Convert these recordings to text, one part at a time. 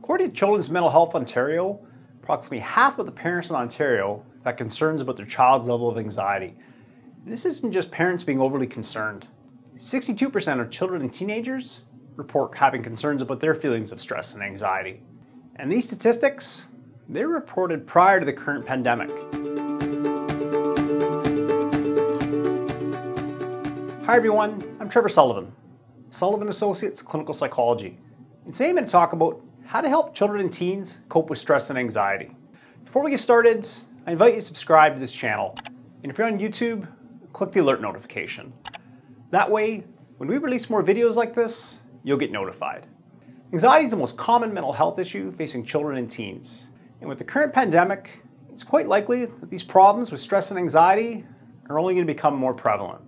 According to Children's Mental Health Ontario, approximately half of the parents in Ontario have concerns about their child's level of anxiety. And this isn't just parents being overly concerned. 62% of children and teenagers report having concerns about their feelings of stress and anxiety. And these statistics, they're reported prior to the current pandemic. Hi everyone, I'm Trevor Sullivan, Sullivan Associates Clinical Psychology. And today I'm going to talk about how to help children and teens cope with stress and anxiety. Before we get started, I invite you to subscribe to this channel. And if you're on YouTube, click the alert notification. That way, when we release more videos like this, you'll get notified. Anxiety is the most common mental health issue facing children and teens. And with the current pandemic, it's quite likely that these problems with stress and anxiety are only going to become more prevalent.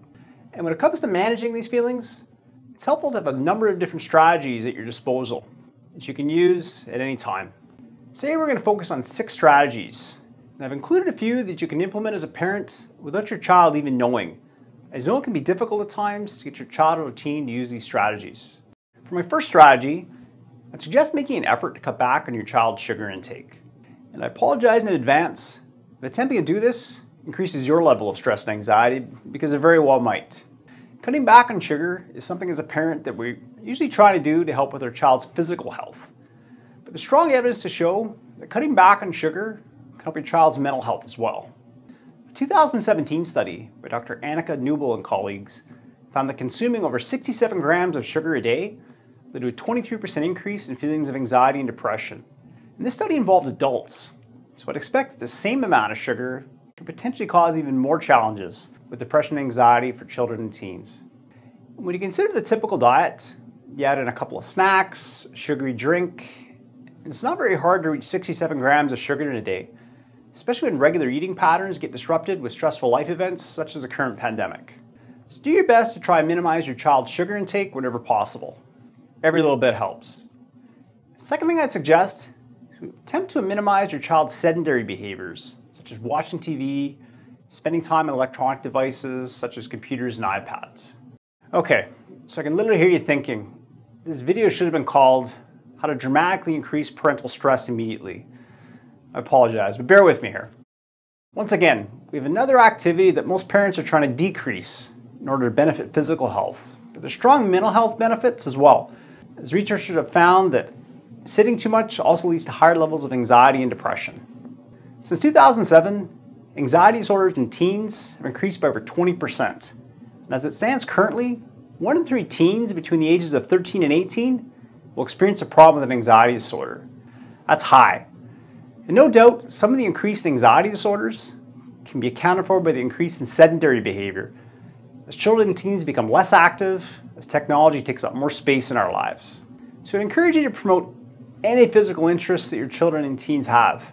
And when it comes to managing these feelings, it's helpful to have a number of different strategies at your disposal that you can use at any time. Today we're going to focus on six strategies, and I've included a few that you can implement as a parent without your child even knowing, as you know it can be difficult at times to get your child or teen to use these strategies. For my first strategy, I'd suggest making an effort to cut back on your child's sugar intake. And I apologize in advance if attempting to do this increases your level of stress and anxiety because it very well might. Cutting back on sugar is something as a parent that we usually try to do to help with our child's physical health. But there's strong evidence to show that cutting back on sugar can help your child's mental health as well. A 2017 study by Dr. Anika Knüppel and colleagues found that consuming over 67 grams of sugar a day led to a 23% increase in feelings of anxiety and depression. And this study involved adults, so I'd expect that the same amount of sugar could potentially cause even more challenges with depression and anxiety for children and teens. When you consider the typical diet, you add in a couple of snacks, sugary drink, and it's not very hard to reach 67 grams of sugar in a day, especially when regular eating patterns get disrupted with stressful life events such as the current pandemic. So do your best to try and minimize your child's sugar intake whenever possible. Every little bit helps. Second thing I'd suggest, attempt to minimize your child's sedentary behaviors such as watching TV, spending time on electronic devices such as computers and iPads. Okay, so I can literally hear you thinking, this video should have been called How to Dramatically Increase Parental Stress Immediately. I apologize, but bear with me here. Once again, we have another activity that most parents are trying to decrease in order to benefit physical health, but there's strong mental health benefits as well. As researchers have found that sitting too much also leads to higher levels of anxiety and depression. Since 2007, anxiety disorders in teens have increased by over 20%. And as it stands currently, one in three teens between the ages of 13 and 18 will experience a problem with an anxiety disorder. That's high. And no doubt, some of the increased anxiety disorders can be accounted for by the increase in sedentary behavior. As children and teens become less active, as technology takes up more space in our lives. So I encourage you to promote any physical interests that your children and teens have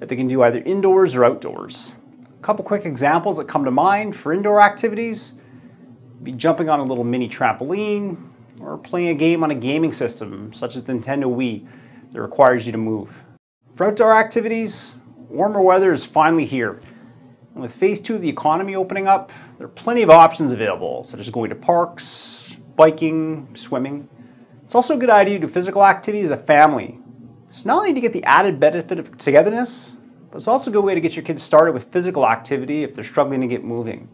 that they can do either indoors or outdoors. A couple quick examples that come to mind for indoor activities be jumping on a little mini trampoline or playing a game on a gaming system such as Nintendo Wii that requires you to move. For outdoor activities, warmer weather is finally here. And with phase two of the economy opening up, there are plenty of options available, such as going to parks, biking, swimming. It's also a good idea to do physical activity as a family so not only do you get the added benefit of togetherness, but it's also a good way to get your kids started with physical activity if they're struggling to get moving.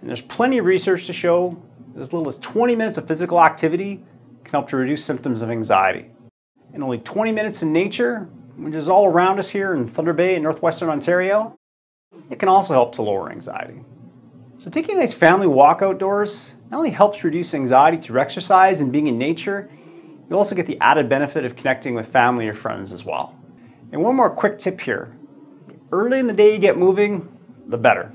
And there's plenty of research to show that as little as 20 minutes of physical activity can help to reduce symptoms of anxiety. And only 20 minutes in nature, which is all around us here in Thunder Bay in northwestern Ontario, it can also help to lower anxiety. So taking a nice family walk outdoors not only helps reduce anxiety through exercise and being in nature, you also get the added benefit of connecting with family or friends as well. And one more quick tip here. early in the day you get moving, the better.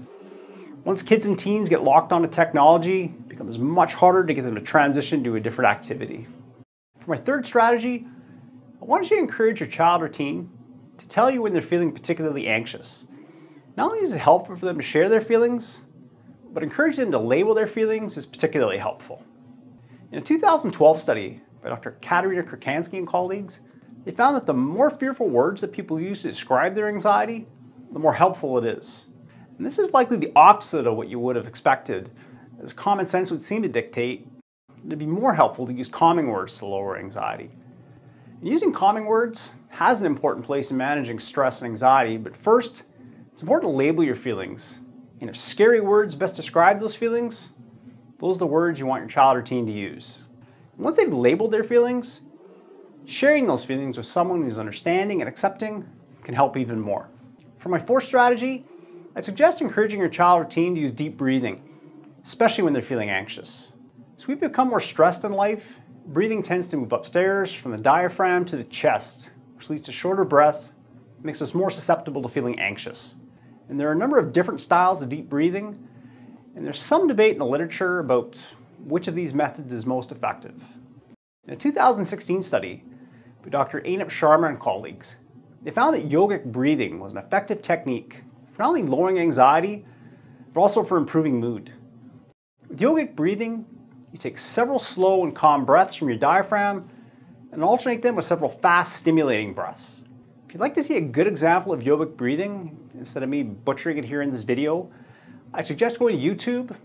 Once kids and teens get locked onto technology, it becomes much harder to get them to transition to a different activity. For my third strategy, I want you to encourage your child or teen to tell you when they're feeling particularly anxious. Not only is it helpful for them to share their feelings, but encouraging them to label their feelings is particularly helpful. In a 2012 study, by Dr. Katharina Kircanski and colleagues, they found that the more fearful words that people use to describe their anxiety, the more helpful it is. And this is likely the opposite of what you would have expected, as common sense would seem to dictate it'd be more helpful to use calming words to lower anxiety. using calming words has an important place in managing stress and anxiety, but first, it's important to label your feelings. And if scary words best describe those feelings, those are the words you want your child or teen to use. Once they've labeled their feelings, sharing those feelings with someone who's understanding and accepting can help even more. For my fourth strategy, I suggest encouraging your child or teen to use deep breathing, especially when they're feeling anxious. As we become more stressed in life, breathing tends to move upstairs from the diaphragm to the chest, which leads to shorter breaths, makes us more susceptible to feeling anxious. And there are a number of different styles of deep breathing, and there's some debate in the literature about which of these methods is most effective. In a 2016 study by Dr. Anup Sharma and colleagues, they found that yogic breathing was an effective technique for not only lowering anxiety, but also for improving mood. With yogic breathing, you take several slow and calm breaths from your diaphragm and alternate them with several fast, stimulating breaths. If you'd like to see a good example of yogic breathing, instead of me butchering it here in this video, I suggest going to YouTube,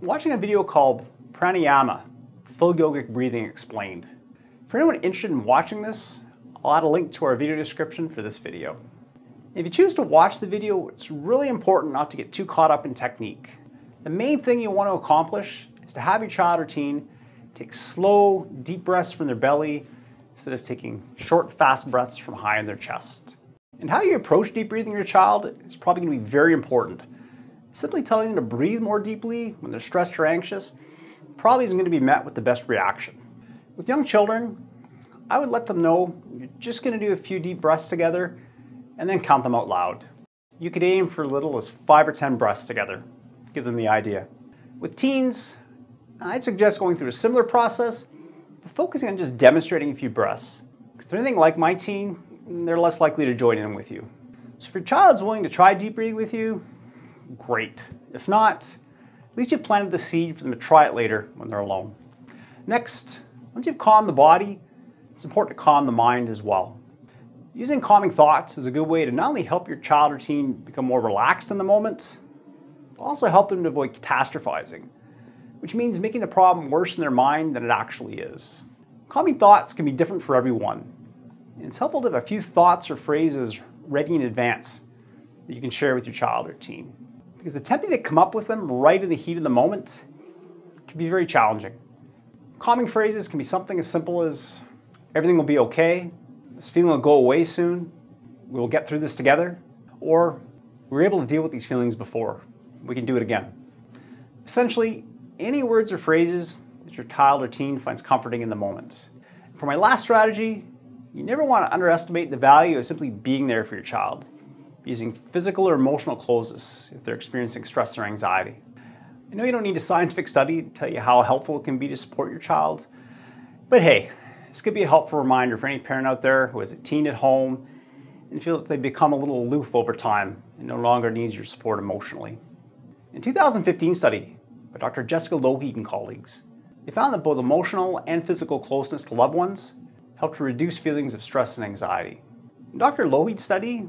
watching a video called Pranayama, Full Yogic Breathing Explained. For anyone interested in watching this, I'll add a link to our video description for this video. If you choose to watch the video, it's really important not to get too caught up in technique. The main thing you want to accomplish is to have your child or teen take slow, deep breaths from their belly instead of taking short, fast breaths from high in their chest. And how you approach deep breathing your child is probably going to be very important. Simply telling them to breathe more deeply when they're stressed or anxious probably isn't going to be met with the best reaction. With young children, I would let them know you're just going to do a few deep breaths together and then count them out loud. You could aim for little as 5 or 10 breaths together, give them the idea. With teens, I'd suggest going through a similar process, but focusing on just demonstrating a few breaths. If they're anything like my teen, they're less likely to join in with you. So if your child's willing to try deep breathing with you, great. If not, at least you've planted the seed for them to try it later when they're alone. Next, once you've calmed the body, it's important to calm the mind as well. Using calming thoughts is a good way to not only help your child or teen become more relaxed in the moment, but also help them to avoid catastrophizing, which means making the problem worse in their mind than it actually is. Calming thoughts can be different for everyone, and it's helpful to have a few thoughts or phrases ready in advance that you can share with your child or teen. Because attempting to come up with them right in the heat of the moment can be very challenging. Calming phrases can be something as simple as, everything will be okay, this feeling will go away soon, we will get through this together, or we were able to deal with these feelings before, we can do it again. Essentially, any words or phrases that your child or teen finds comforting in the moment. For my last strategy, you never want to underestimate the value of simply being there for your child using physical or emotional closeness if they're experiencing stress or anxiety. I know you don't need a scientific study to tell you how helpful it can be to support your child, but hey, this could be a helpful reminder for any parent out there who has a teen at home and feels they've become a little aloof over time and no longer needs your support emotionally. In a 2015 study by Dr. Jessica Lougheed and colleagues, they found that both emotional and physical closeness to loved ones helped to reduce feelings of stress and anxiety. In Dr. Lougheed's study,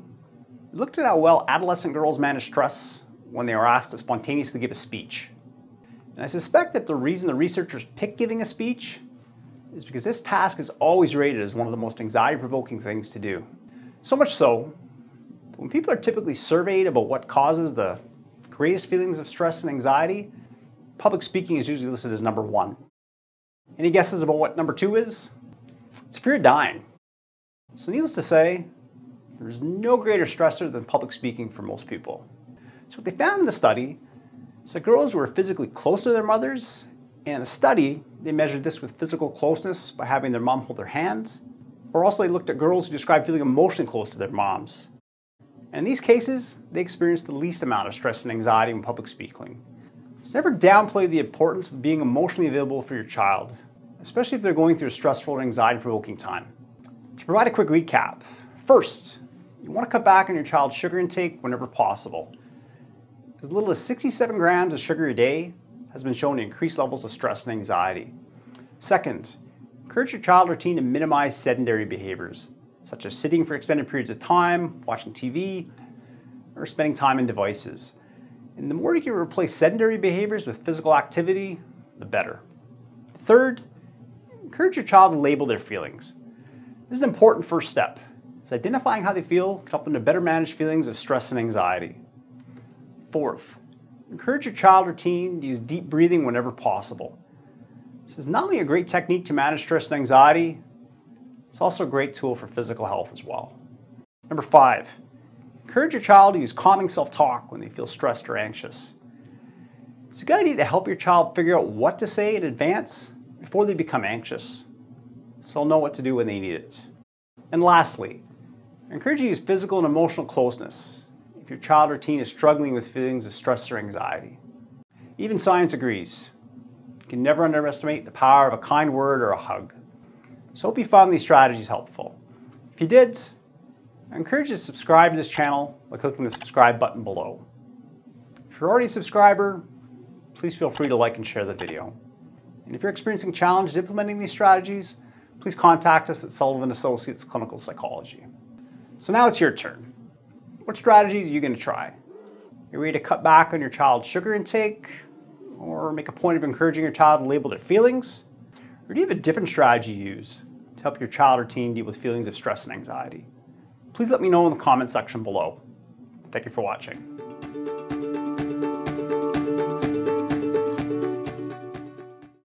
we looked at how well adolescent girls manage stress when they are asked to spontaneously give a speech. And I suspect that the reason the researchers picked giving a speech is because this task is always rated as one of the most anxiety provoking things to do. So much so, when people are typically surveyed about what causes the greatest feelings of stress and anxiety, public speaking is usually listed as number one. Any guesses about what number two is? It's fear of dying. So, needless to say, there's no greater stressor than public speaking for most people. So what they found in the study is that girls were physically close to their mothers, and in the study, they measured this with physical closeness by having their mom hold their hands, or also they looked at girls who described feeling emotionally close to their moms. And in these cases, they experienced the least amount of stress and anxiety in public speaking. So never downplay the importance of being emotionally available for your child, especially if they're going through a stressful or anxiety-provoking time. To provide a quick recap, first, you want to cut back on your child's sugar intake whenever possible. As little as 67 grams of sugar a day has been shown to increase levels of stress and anxiety. Second, encourage your child or teen to minimize sedentary behaviors, such as sitting for extended periods of time, watching TV, or spending time in devices. And the more you can replace sedentary behaviors with physical activity, the better. Third, encourage your child to label their feelings. This is an important first step. It's identifying how they feel can help them to better manage feelings of stress and anxiety. Fourth, encourage your child or teen to use deep breathing whenever possible. This is not only a great technique to manage stress and anxiety, it's also a great tool for physical health as well. Number five, encourage your child to use calming self-talk when they feel stressed or anxious. It's a good idea to help your child figure out what to say in advance before they become anxious, so they'll know what to do when they need it. And lastly, Encourage you to use physical and emotional closeness if your child or teen is struggling with feelings of stress or anxiety. Even science agrees. You can never underestimate the power of a kind word or a hug. So hope you found these strategies helpful. If you did, I encourage you to subscribe to this channel by clicking the subscribe button below. If you're already a subscriber, please feel free to like and share the video. And if you're experiencing challenges implementing these strategies, please contact us at Sullivan Associates Clinical Psychology. So now it's your turn. What strategies are you going to try? Are you ready to cut back on your child's sugar intake? Or make a point of encouraging your child to label their feelings? Or do you have a different strategy you use to help your child or teen deal with feelings of stress and anxiety? Please let me know in the comment section below. Thank you for watching.